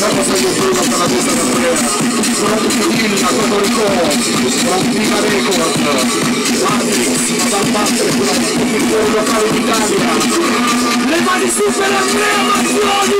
Vamos a ir para la mesa de Andrea. From Villa, Puerto Rico. From Viva Records. Matrix, Madame Master, con il cuore locale d'Italia. Le mani su per Andrea Mazzoni!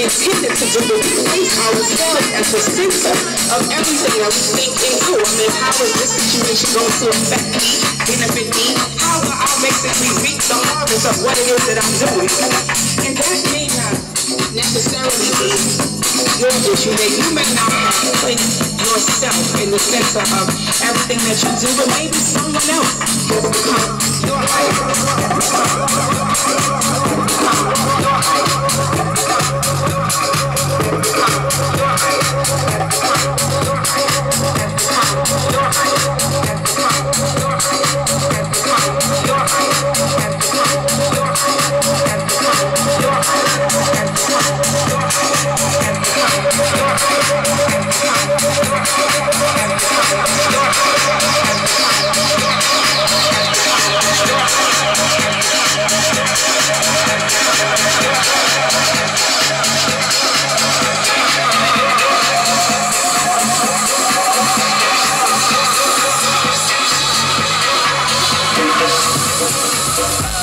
intended to do, we place at the center of everything that we think and do. I mean, how is this situation going to affect me, benefit me? How will I basically reap the harvest of what it is that I'm doing? And that may not necessarily be your issue that you may not have placed yourself in the center of everything that you do, but maybe someone else Thank